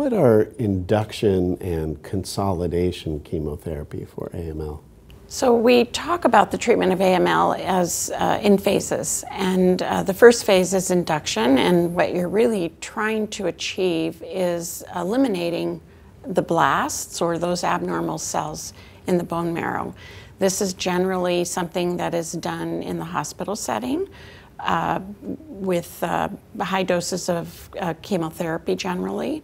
What are induction and consolidation chemotherapy for AML? So we talk about the treatment of AML as uh, in phases, and uh, the first phase is induction, and what you're really trying to achieve is eliminating the blasts or those abnormal cells in the bone marrow. This is generally something that is done in the hospital setting uh, with uh, high doses of uh, chemotherapy generally.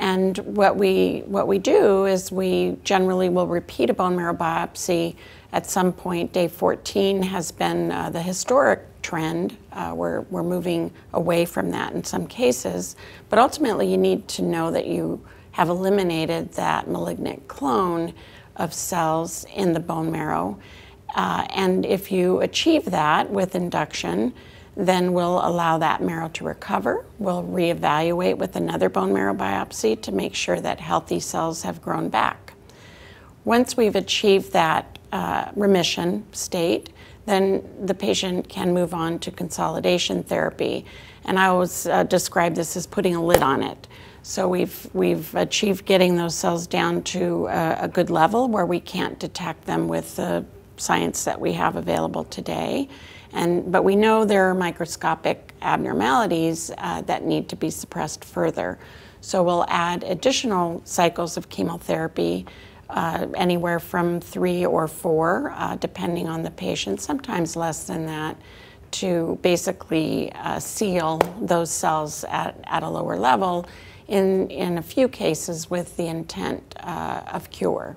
And what we, what we do is we generally will repeat a bone marrow biopsy at some point. Day 14 has been uh, the historic trend. Uh, we're, we're moving away from that in some cases. But ultimately, you need to know that you have eliminated that malignant clone of cells in the bone marrow. Uh, and if you achieve that with induction, then we'll allow that marrow to recover. We'll reevaluate with another bone marrow biopsy to make sure that healthy cells have grown back. Once we've achieved that uh, remission state, then the patient can move on to consolidation therapy. And I always uh, describe this as putting a lid on it. So we've, we've achieved getting those cells down to a, a good level where we can't detect them with the science that we have available today. And, but we know there are microscopic abnormalities uh, that need to be suppressed further. So we'll add additional cycles of chemotherapy, uh, anywhere from three or four, uh, depending on the patient, sometimes less than that, to basically uh, seal those cells at, at a lower level, in, in a few cases with the intent uh, of cure.